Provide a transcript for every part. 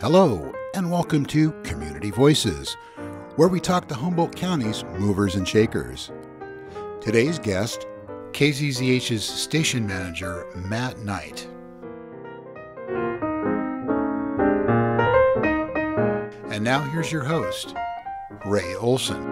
Hello, and welcome to Community Voices, where we talk to Humboldt County's movers and shakers. Today's guest, KZZH's station manager, Matt Knight. And now here's your host, Ray Olson.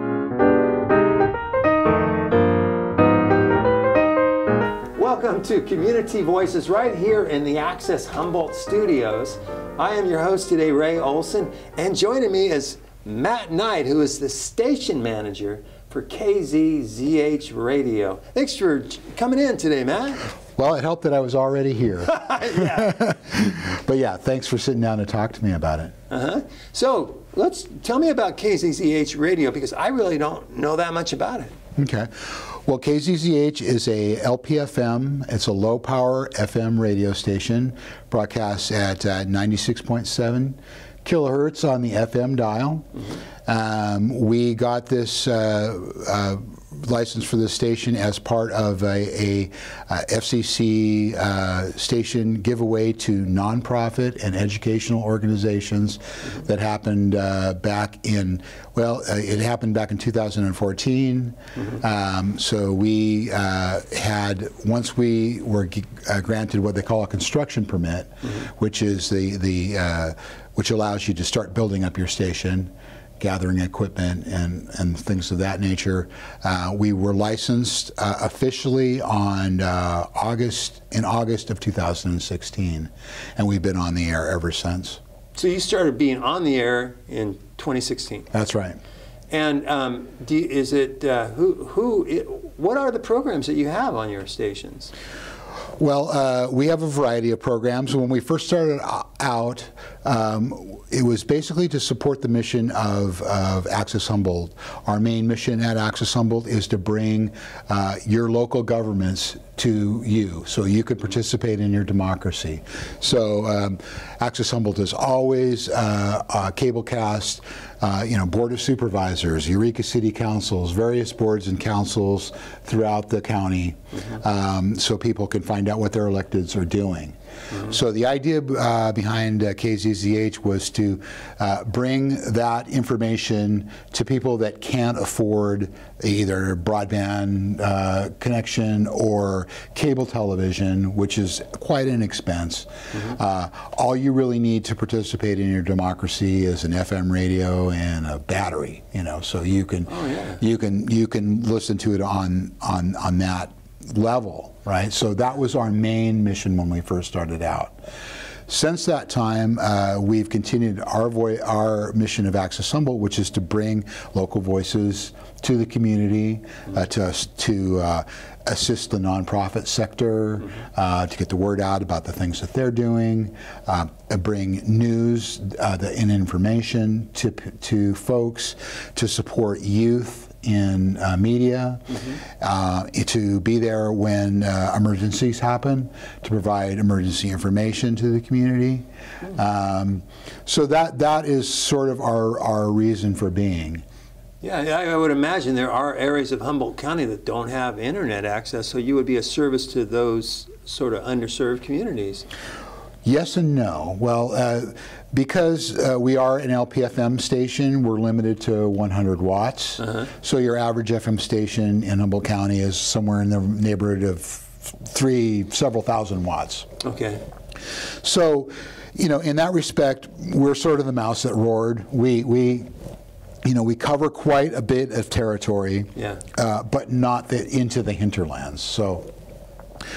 Welcome to Community Voices right here in the Access Humboldt Studios. I am your host today, Ray Olson, and joining me is Matt Knight, who is the station manager for KZZH Radio. Thanks for coming in today, Matt. Well, it helped that I was already here. yeah. but yeah, thanks for sitting down to talk to me about it. Uh-huh. So let's tell me about KZZH Radio because I really don't know that much about it. Okay. Well, KZZH is a LPFM. It's a low power FM radio station, broadcasts at uh, 96.7 kilohertz on the FM dial. Um, we got this uh, uh, license for this station as part of a, a, FCC uh, station giveaway to nonprofit and educational organizations that happened uh, back in, well, uh, it happened back in 2014. Um, so we uh, had, once we were g- uh, granted what they call a construction permit, which is the, the uh, which allows you to start building up your station gathering equipment and, and things of that nature. Uh, we were licensed uh, officially on uh, August in August of 2016, and we've been on the air ever since. So you started being on the air in 2016. That's right. And um, you, is it uh, who who? It, what are the programs that you have on your stations? Well, uh, we have a variety of programs. When we first started out, um, it was basically to support the mission of, of Access Humboldt. Our main mission at Access Humboldt is to bring uh, your local governments to you so you could participate in your democracy. So, um, Access Humboldt is always uh, uh, cablecast. Uh, you know, Board of Supervisors, Eureka City Councils, various boards and councils throughout the county, um, so people can find out what their electeds are doing. So the idea uh, behind uh, KZZH was to uh, bring that information to people that can't afford either broadband uh, connection or cable television, which is quite an expense. Uh, all you really need to participate in your democracy is an FM radio and a battery. You know, so you can yeah. you can you can listen to it on on on that level, right? So that was our main mission when we first started out. Since that time, uh, we've continued our, our mission of Access Humboldt, which is to bring local voices to the community, uh, to, to uh, assist the nonprofit sector, uh, to get the word out about the things that they're doing, uh, bring news uh, and information to, to folks, to support youth in uh, media, uh, to be there when uh, emergencies happen, to provide emergency information to the community. Um, so that that is sort of our, our reason for being. Yeah, I I would imagine there are areas of Humboldt County that don't have internet access, so you would be a service to those sort of underserved communities. Yes and no. Well, uh, because uh, we are an LPFM station, we're limited to 100 watts. So your average FM station in Humboldt County is somewhere in the neighborhood of three, several thousand watts. Okay. So, you know, in that respect, we're sort of the mouse that roared. We, we, you know, we cover quite a bit of territory, Yeah. uh, but not the, into the hinterlands. So,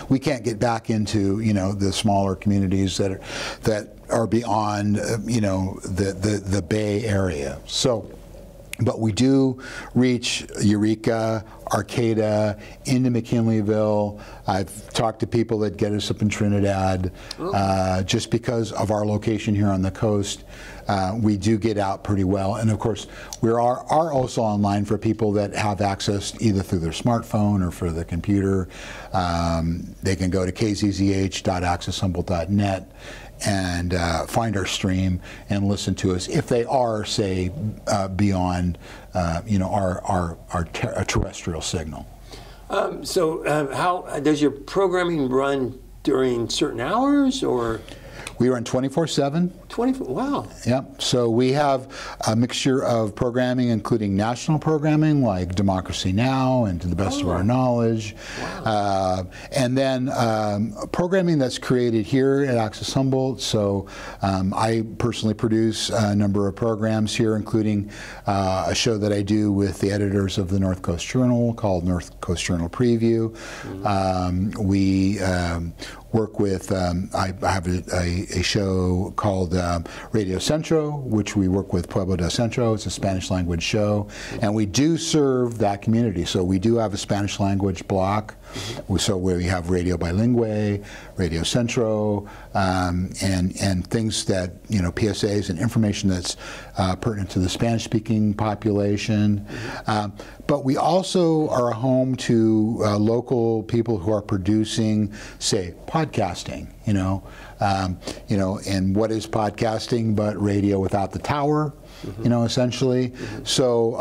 we can't get back into you know the smaller communities that are that are beyond uh, you know the, the the Bay Area. So. But we do reach Eureka, Arcata, into McKinleyville. I've talked to people that get us up in Trinidad. Uh, just because of our location here on the coast, uh, we do get out pretty well. And of course, we are, are also online for people that have access either through their smartphone or for the computer. Um, they can go to kzzh.accesshumboldt.net and uh, find our stream and listen to us if they are, say, uh, beyond, uh, you know, our our, our, ter- terrestrial signal. Um, so, uh, how does your programming run during certain hours or We run 24/7. 20, wow. Yep. So we have a mixture of programming, including national programming like Democracy Now! and To the Best of Our Knowledge. Uh, and then um, programming that's created here at Access Humboldt. So um, I personally produce a number of programs here, including uh, a show that I do with the editors of the North Coast Journal called North Coast Journal Preview. Um, we um, work with, um, I, I have a, a, a show called um, Radio Centro, which we work with Pueblo del Centro. It's a Spanish language show. And we do serve that community. So we do have a Spanish language block. So where we have Radio Bilingue, Radio Centro, um, and and things that you know PSAs and information that's uh, pertinent to the Spanish-speaking population. Um, but we also are a home to uh, local people who are producing, say, podcasting. You know, um, you know, and what is podcasting but radio without the tower? You know, essentially. So.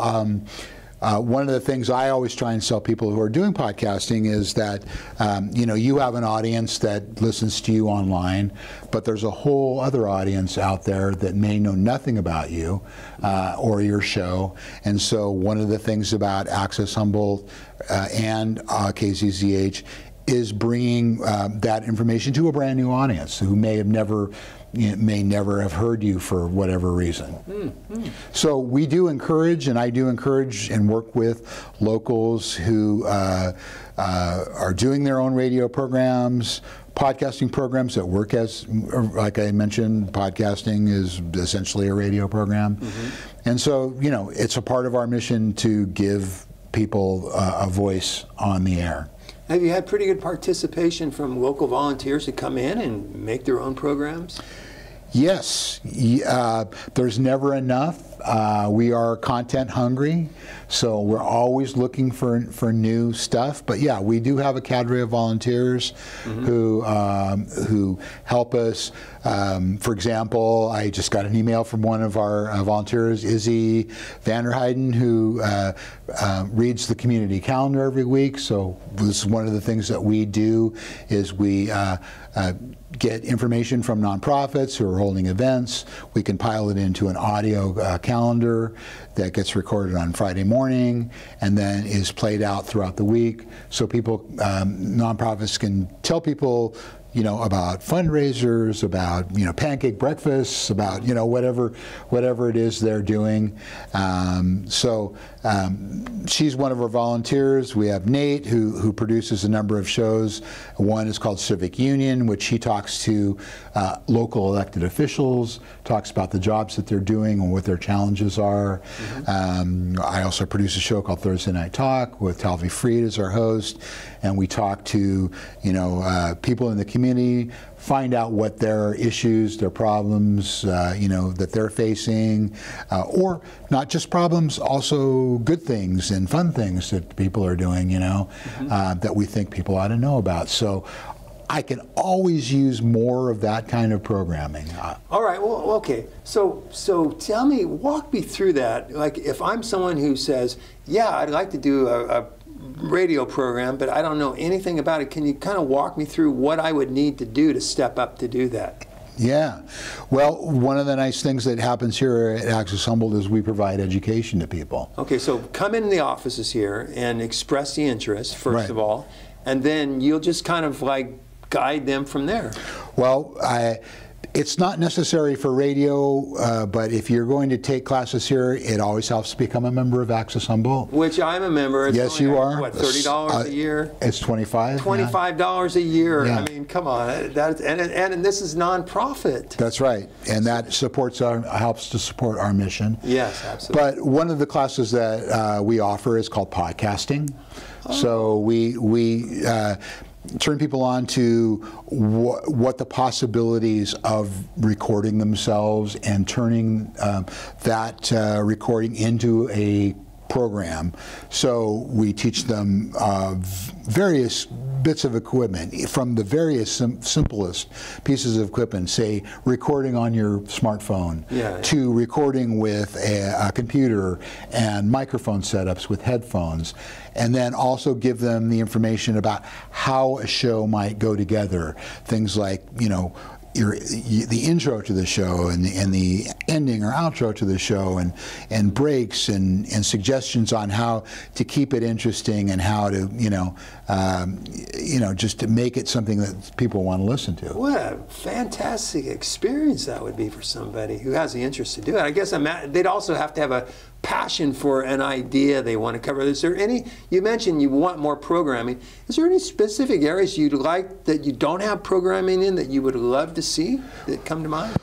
Um, uh, one of the things I always try and sell people who are doing podcasting is that um, you know you have an audience that listens to you online, but there's a whole other audience out there that may know nothing about you uh, or your show. And so one of the things about Access Humboldt uh, and uh, KZZH is bringing uh, that information to a brand new audience who may have never may never have heard you for whatever reason. So we do encourage, and I do encourage and work with locals who uh, uh, are doing their own radio programs, podcasting programs that work as, like I mentioned, podcasting is essentially a radio program. And so, you know, it's a part of our mission to give people uh, a voice on the air. Have you had pretty good participation from local volunteers who come in and make their own programs? Yes, uh, there's never enough. Uh, we are content hungry, so we're always looking for for new stuff. But yeah, we do have a cadre of volunteers who um, who help us. Um, for example, I just got an email from one of our uh, volunteers, Izzy Vanderheiden, who uh, uh, reads the community calendar every week. So this is one of the things that we do is we. Get information from nonprofits who are holding events. We compile it into an audio uh, calendar that gets recorded on Friday morning and then is played out throughout the week. So people, um, nonprofits can tell people you know about fundraisers about you know pancake breakfasts about you know whatever whatever it is they're doing. Um, so um, she's one of our volunteers. We have Nate who who produces a number of shows. One is called Civic Union which he talks to uh, local elected officials talks about the jobs that they're doing and what their challenges are um, I also produce a show called Thursday Night Talk with Talvi Freed as our host and we talk to you know uh, people in the community find out what their issues, their problems, uh, you know, that they're facing, uh, or not just problems, also good things and fun things that people are doing, you know, uh, that we think people ought to know about. So I can always use more of that kind of programming. Uh, All right. Well, okay. So, so tell me, walk me through that. Like, if I'm someone who says, "Yeah, I'd like to do a, a radio program, but I don't know anything about it," can you kind of walk me through what I would need to do to step up to do that? Yeah. Well, one of the nice things that happens here at Access Humboldt is we provide education to people. Okay, so come in the offices here and express the interest first Right. of all, and then you'll just kind of like guide them from there. Well, I, it's not necessary for radio, uh, but if you're going to take classes here, it always helps to become a member of Access Humboldt. Which I'm a member. It's yes, you are. What thirty dollars Uh, a year? It's 25. yeah. Twenty-five dollars a year. Yeah. I mean, come on. That's and, and and this is nonprofit. That's right, and that supports our helps to support our mission. Yes, absolutely. But one of the classes that uh, we offer is called podcasting. Oh. So we we uh, turn people on to wh- what the possibilities of recording themselves and turning um, that uh, recording into a program. So we teach them uh, various bits of equipment from the various sim- simplest pieces of equipment, say recording on your smartphone, Yeah, yeah. to recording with a, a computer and microphone setups with headphones, and then also give them the information about how a show might go together. Things like, you know, your the intro to the show and the, and the ending or outro to the show and and breaks and, and suggestions on how to keep it interesting and how to you know um, you know just to make it something that people want to listen to. What a fantastic experience that would be for somebody who has the interest to do it. I guess I'm at, they'd also have to have a passion for an idea they want to cover. Is there any, you mentioned you want more programming. Is there any specific areas you'd like that you don't have programming in that you would love to see that come to mind?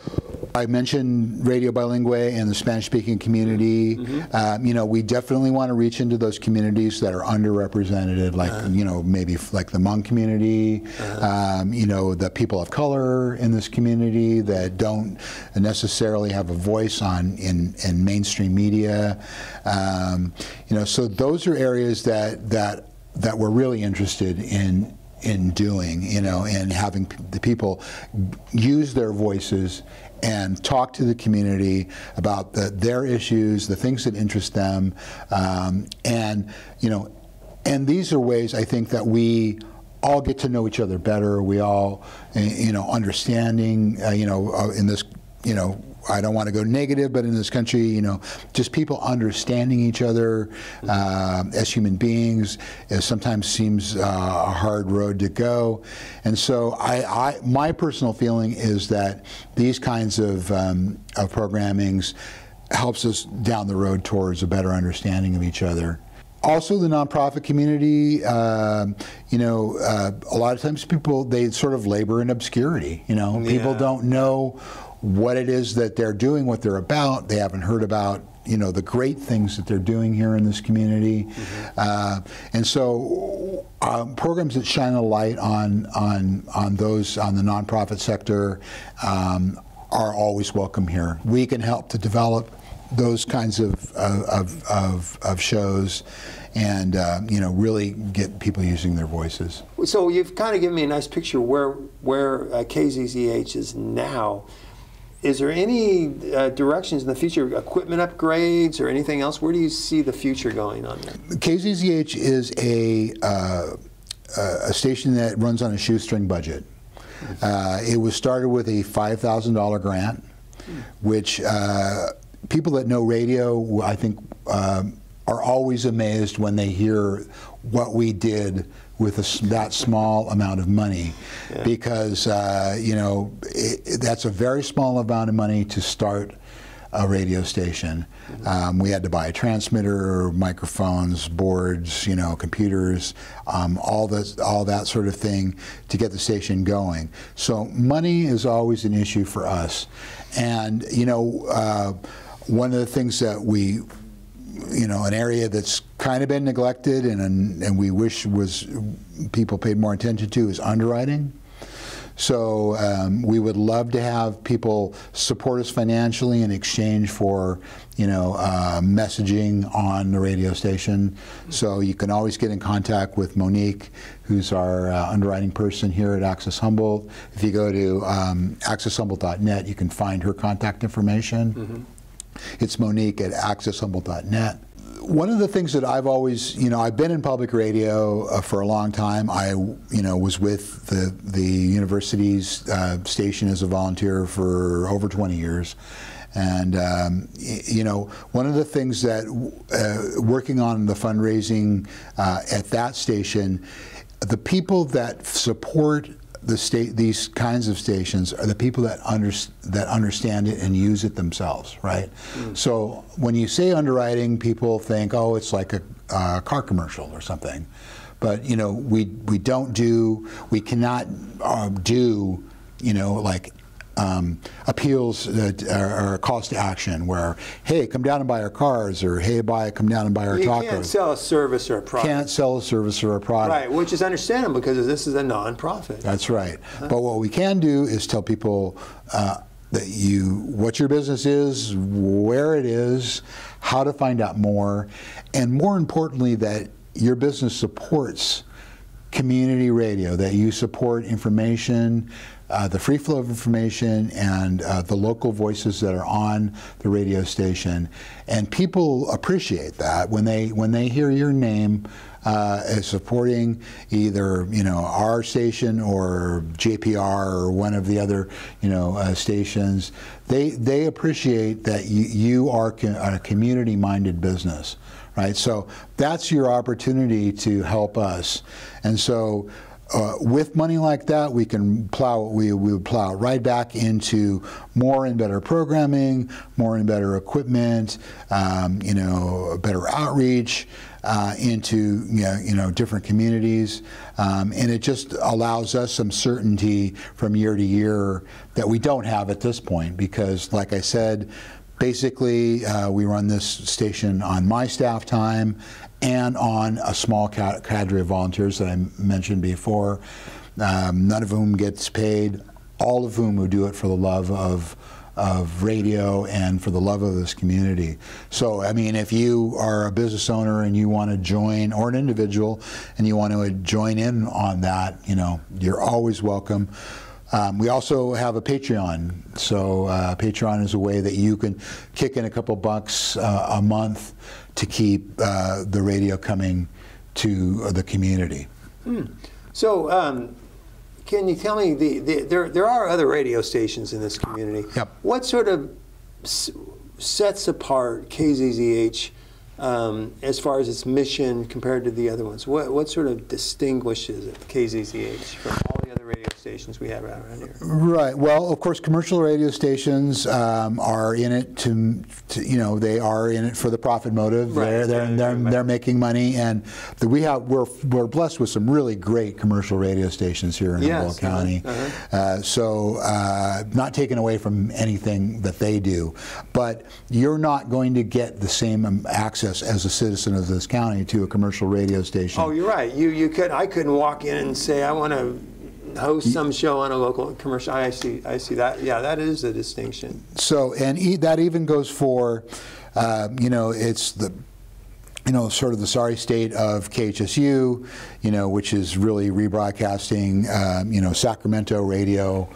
I mentioned Radio Bilingüe and the Spanish-speaking community. Mm -hmm. um, you know, we definitely want to reach into those communities that are underrepresented, like uh -huh. you know maybe like the Hmong community. Uh -huh. um, you know, the people of color in this community that don't necessarily have a voice on in, in mainstream media. Um, you know, so those are areas that that that we're really interested in in doing, you know, and having the people use their voices and talk to the community about the, their issues, the things that interest them, um, and you know, and these are ways I think that we all get to know each other better. We all, eh, you know, understanding, uh, you know, uh, in this, you know, I don't want to go negative, but in this country, you know, just people understanding each other uh, as human beings sometimes seems uh, a hard road to go. And so, I, I, my personal feeling is that these kinds of, um, of programmings helps us down the road towards a better understanding of each other also the nonprofit community uh, you know uh, a lot of times people they sort of labor in obscurity you know yeah. people don't know what it is that they're doing, what they're about. They haven't heard about you know the great things that they're doing here in this community, mm -hmm. uh, and so um, programs that shine a light on on on those on the nonprofit sector um, are always welcome here. We can help to develop those kinds of of, of, of shows and uh, you know really get people using their voices. So you've kind of given me a nice picture where where uh, KZZH is now is there any uh, directions in the future, equipment upgrades or anything else? Where do you see the future going on there? KZZH is a, uh, a station that runs on a shoestring budget. Uh, it was started with a $5,000 grant, which uh, people that know radio, I think, um, are always amazed when they hear what we did with a, that small amount of money yeah. because uh, you know it, that's a very small amount of money to start a radio station. Mm-hmm. Um, we had to buy a transmitter, microphones, boards, you know, computers, um, all that, all that sort of thing to get the station going. So money is always an issue for us, and you know, uh, one of the things that we you know, an area that's kind of been neglected and, and we wish was people paid more attention to is underwriting. So um, we would love to have people support us financially in exchange for, you know, uh, messaging on the radio station. So you can always get in contact with Monique, who's our uh, underwriting person here at Access Humboldt. If you go to um, accesshumboldt.net, you can find her contact information. Mm -hmm. It's Monique at accesshumboldt.net One of the things that I've always, you know, I've been in public radio uh, for a long time. I, you know, was with the the university's uh, station as a volunteer for over 20 years. And um, you know, one of the things that uh, working on the fundraising uh, at that station, the people that support the state, these kinds of stations are the people that under, that understand it and use it themselves, right? Mm. So when you say underwriting, people think, oh, it's like a, a car commercial or something. But you know, we we don't do, we cannot uh, do, you know, like um, appeals that are, calls to action where, hey, come down and buy our cars, or hey, buy, come down and buy our you tacos. You can't sell a service or a product. Can't sell a service or a product. Right, which is understandable because this is a nonprofit. That's right. Huh? But what we can do is tell people uh, that you, what your business is, where it is, how to find out more, and more importantly, that your business supports community radio, that you support information, uh, the free flow of information and uh, the local voices that are on the radio station. And people appreciate that when they when they hear your name. uh, is supporting either you know our station or JPR or one of the other you know uh, stations, they they appreciate that you, you are a community-minded business, right? So that's your opportunity to help us, and so. Uh, with money like that, we can plow we, we would plow right back into more and better programming, more and better equipment, um, you know, better outreach uh, into you know, you know different communities, um, and it just allows us some certainty from year to year that we don't have at this point because, like I said. Basically, uh, we run this station on my staff time and on a small ca- cadre of volunteers that I mentioned before, um, none of whom gets paid, all of whom who do it for the love of of radio and for the love of this community. So, I mean, if you are a business owner and you want to join, or an individual, and you want to join in on that, you know, you're always welcome. Um, we also have a Patreon. So uh, Patreon is a way that you can kick in a couple bucks uh, a month to keep uh, the radio coming to the community. So, um, can you tell me the, the there there are other radio stations in this community? Yep. What sort of s- sets apart KZZH um, as far as its mission compared to the other ones? What what sort of distinguishes it, KZZH from all the other radio stations we have around here? Right. Well, of course, commercial radio stations um, are in it to, to, you know, they are in it for the profit motive. Right. They're they're, they're, they're making money, and the, we have we're we're blessed with some really great commercial radio stations here in Yes, Humboldt County. uh-huh, Uh, so, uh, not taken away from anything that they do, but you're not going to get the same um, access as a citizen of this county to a commercial radio station. Oh, you're right. You you could I couldn't walk in and say I want to host some show on a local commercial. I see I see that. Yeah, that is a distinction. So, and e- that even goes for, uh, you know, it's the, you know, sort of the sorry state of KHSU, you know, which is really rebroadcasting, um, you know, Sacramento radio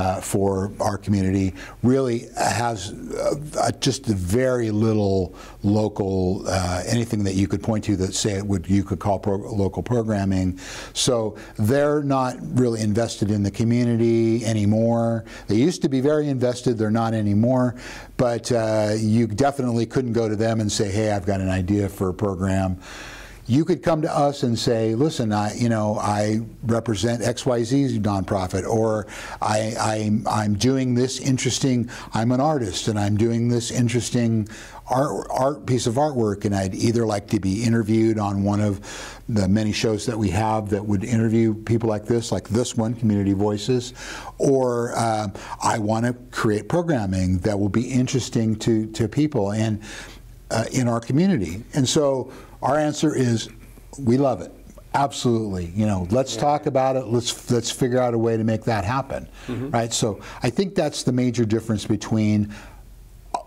uh, for our community, really has uh, just very little local, uh, anything that you could point to that say it would you could call pro- local programming. So they're not really invested in the community anymore. They used to be very invested. They're not anymore. But uh, you definitely couldn't go to them and say, "Hey, I've got an idea for a program." You could come to us and say, "Listen, I, you know, I represent XYZ nonprofit, or I, I'm, I'm doing this interesting. I'm an artist, and I'm doing this interesting art, art piece of artwork, and I'd either like to be interviewed on one of the many shows that we have that would interview people like this, like this one, Community Voices, or um, I want to create programming that will be interesting to, to people and uh, in our community. And so our answer is, we love it. Absolutely, you know. Let's talk about it. Let's let's figure out a way to make that happen, right? So I think that's the major difference between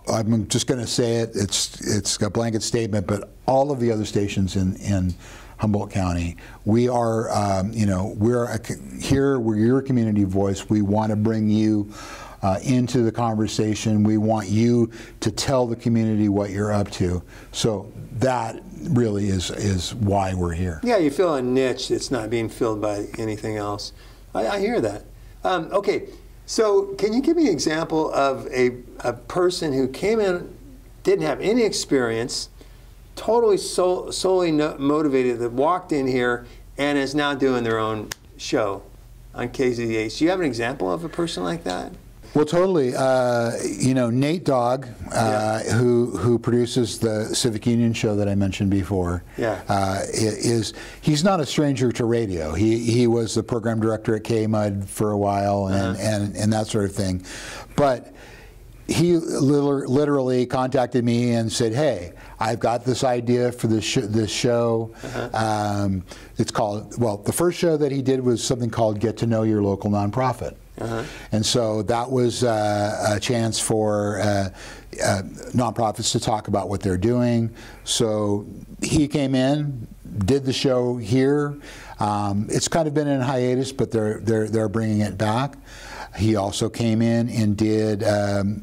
I'm just going to say it. It's it's a blanket statement, but all of the other stations in in Humboldt County, we are um, you know we're a, here. We're your community voice. We want to bring you. Uh, into the conversation, we want you to tell the community what you're up to. So that really is is why we're here. Yeah, you fill a niche that's not being filled by anything else. I, I hear that. Um, okay, so can you give me an example of a, a person who came in, didn't have any experience, totally sol- solely no- motivated, that walked in here and is now doing their own show on KZZH? Do you have an example of a person like that? Well, totally. Uh, you know, Nate Dogg, uh, who who produces the Civic Union show that I mentioned before, Yeah. uh, is he's not a stranger to radio. He he was the program director at KMUD for a while and, and, and that sort of thing, but he literally contacted me and said, "Hey, I've got this idea for this sh- this show. Um, it's called well. The first show that he did was something called Get to Know Your Local Nonprofit." And so that was uh, a chance for uh, uh, nonprofits to talk about what they're doing. So he came in, did the show here. Um, it's kind of been in hiatus, but they're they're they're bringing it back. He also came in and did. Um,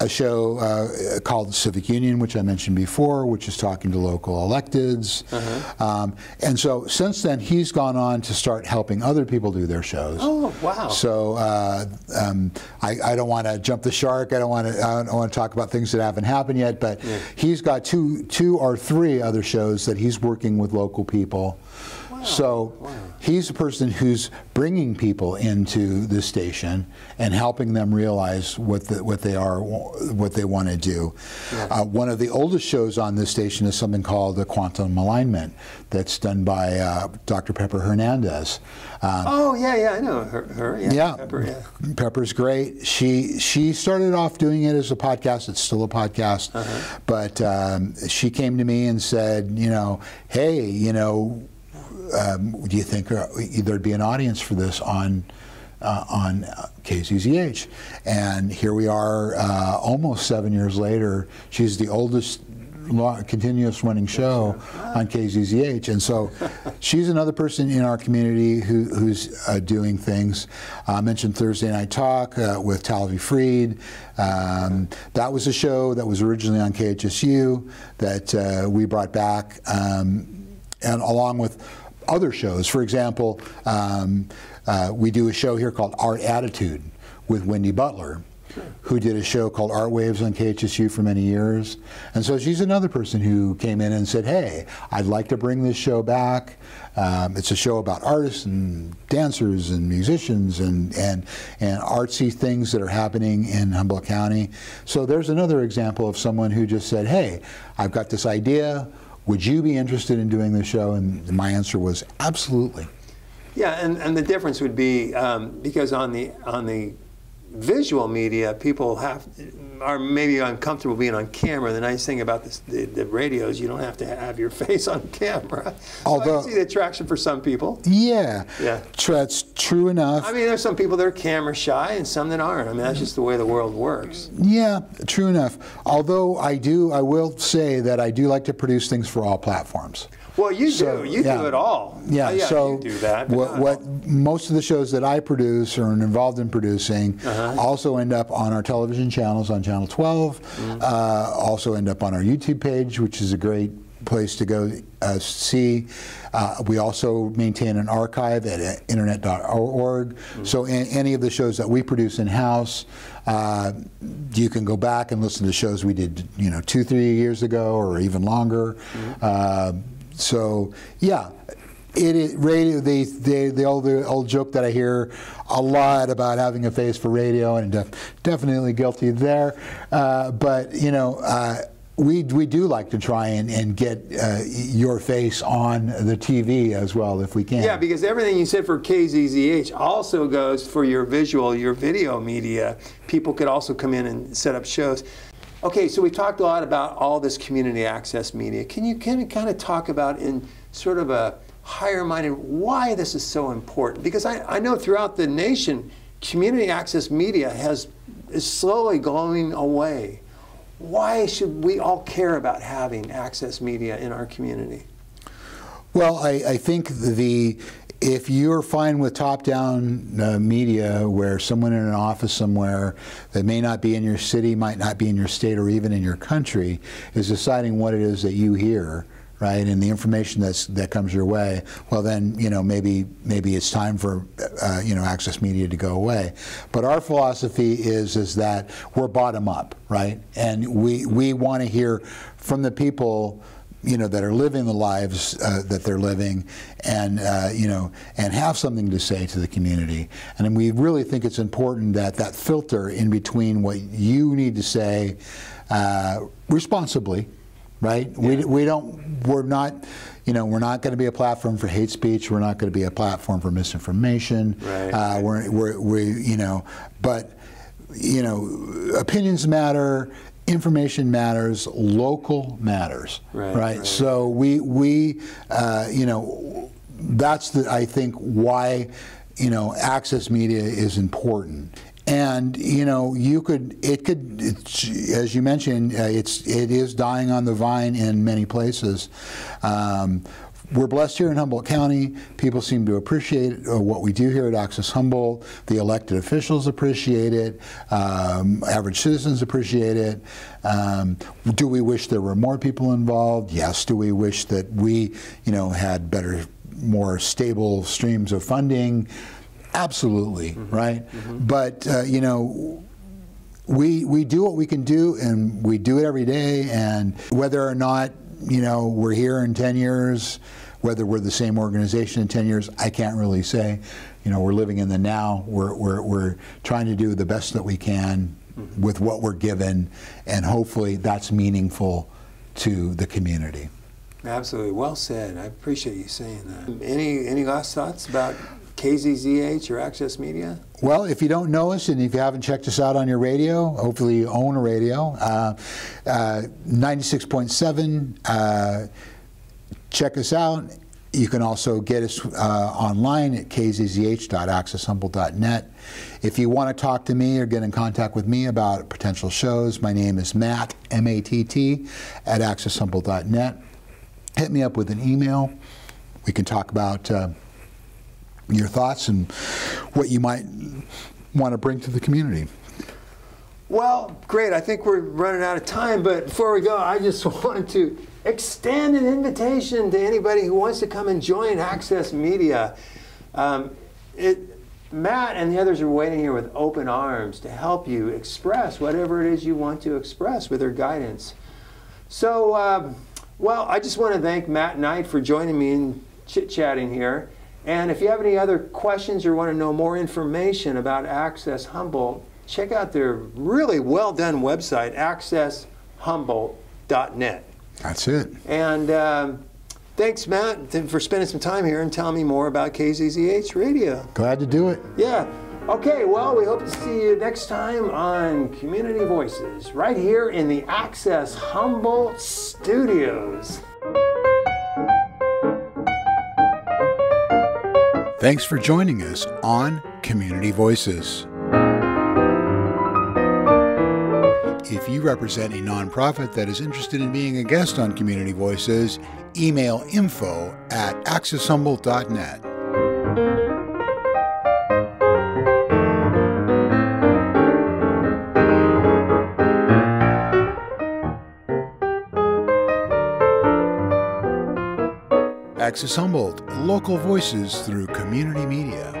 a show uh, called Civic Union, which I mentioned before, which is talking to local electeds. Uh-huh. Um, and so since then, he's gone on to start helping other people do their shows. Oh, wow. So uh, um, I, I don't want to jump the shark. I don't want to. I don't want to talk about things that haven't happened yet. But he's got two, two or three other shows that he's working with local people. So he's the person who's bringing people into the station and helping them realize what the, what they are, what they want to do. Uh, one of the oldest shows on this station is something called the Quantum Alignment, that's done by uh, Dr. Pepper Hernandez. Um, Oh, yeah, yeah, I know her. her yeah, yeah, Pepper, yeah. Pepper's great. She she started off doing it as a podcast. It's still a podcast, Uh-huh. but um, she came to me and said, you know, hey, you know, um, do you think uh, there'd be an audience for this on? Uh, on KZZH, and here we are, uh, almost seven years later. She's the oldest continuous running show on KZZH, and so she's another person in our community who, who's uh, doing things. Uh, I mentioned Thursday Night Talk uh, with Talvi Freed. Um, that was a show that was originally on KHSU that uh, we brought back, um, and along with other shows. For example, um, uh, we do a show here called Art Attitude with Wendy Butler, who did a show called Art Waves on KHSU for many years. And so she's another person who came in and said, Hey, I'd like to bring this show back. Um, it's a show about artists and dancers and musicians and, and, and artsy things that are happening in Humboldt County. So there's another example of someone who just said, Hey, I've got this idea. Would you be interested in doing the show? And my answer was absolutely. Yeah, and, and the difference would be um, because on the on the visual media, people have are maybe uncomfortable being on camera. The nice thing about this, the, the radios, you don't have to have your face on camera. So Although- I can see the attraction for some people. Yeah, Yeah. That's true enough. I mean, there's some people that are camera shy and some that aren't. I mean, that's just the way the world works. yeah, true enough. Although I do, I will say that I do like to produce things for all platforms. Well, you So, do. You yeah. do it all. Yeah, Oh, yeah so you do that. what, what most of the shows that I produce or am involved in producing Uh-huh. also end up on our television channels on Channel 12, Mm-hmm. uh, also end up on our YouTube page, which is a great place to go uh, see. Uh, we also maintain an archive at internet.org. Mm-hmm. So in, any of the shows that we produce in house, uh, you can go back and listen to shows we did, you know, two, three years ago, or even longer. Mm-hmm. Uh, so yeah, it is radio. The the the old the old joke that I hear a lot about having a face for radio, and def, definitely guilty there. Uh, but you know. Uh, we, we do like to try and, and get uh, your face on the TV as well if we can. Yeah, because everything you said for KZZH also goes for your visual, your video media. People could also come in and set up shows. Okay, so we talked a lot about all this community access media. Can you kind of, kind of talk about in sort of a higher minded why this is so important? Because I, I know throughout the nation, community access media has is slowly going away. Why should we all care about having access media in our community? Well, I, I think the if you're fine with top-down uh, media, where someone in an office somewhere that may not be in your city, might not be in your state, or even in your country, is deciding what it is that you hear, right, and the information that's that comes your way, well, then you know maybe maybe it's time for uh, you know access media to go away. But our philosophy is is that we're bottom up, right, and we we want to hear from the people you know that are living the lives uh, that they're living and uh, you know and have something to say to the community. And we really think it's important that that filter in between what you need to say uh, responsibly right? We, we don't we're not you know we're not going to be a platform for hate speech. We're not going to be a platform for misinformation. Right. uh, we're, we're, we you know but you know opinions matter information matters local matters Right, right, right. so we we uh, you know that's the i think why you know access media is important. And you know you could it could it's, as you mentioned uh, it's it is dying on the vine in many places. Um, we're blessed here in Humboldt County. People seem to appreciate uh, what we do here at Access Humboldt. The elected officials appreciate it. Um, average citizens appreciate it. Um, do we wish there were more people involved? Yes. Do we wish that we, you know, had better, more stable streams of funding? Absolutely, mm-hmm. right? Mm-hmm. But uh, you know we we do what we can do, and we do it every day. And whether or not you know we're here in ten years, whether we're the same organization in ten years, I can't really say. You know, we're living in the now. We're we're we're trying to do the best that we can mm-hmm. with what we're given, and hopefully that's meaningful to the community. Absolutely, well said. I appreciate you saying that. Any any last thoughts about KZZH or Access Media? Well, if you don't know us and if you haven't checked us out on your radio, hopefully you own a radio. Uh, uh, 96.7, uh, check us out. You can also get us uh, online at kzzh.accesshumboldt.net. If you want to talk to me or get in contact with me about potential shows, my name is Matt, M-A-T-T, at accesshumboldt.net. Hit me up with an email. We can talk about uh, your thoughts and what you might want to bring to the community. Well, great. I think we're running out of time, but before we go, I just wanted to extend an invitation to anybody who wants to come and join Access Media. Um, it, Matt and the others are waiting here with open arms to help you express whatever it is you want to express with their guidance. So, um, well, I just want to thank Matt Knight for joining me in chit chatting here. And if you have any other questions or want to know more information about Access Humboldt, check out their really well done website, accesshumboldt.net. That's it. And um, thanks, Matt, for spending some time here and telling me more about KZZH Radio. Glad to do it. Yeah. Okay, well, we hope to see you next time on Community Voices, right here in the Access Humboldt Studios. Thanks for joining us on Community Voices. If you represent a nonprofit that is interested in being a guest on Community Voices, email info at accesshumboldt.net. Access Humboldt, local voices through community media.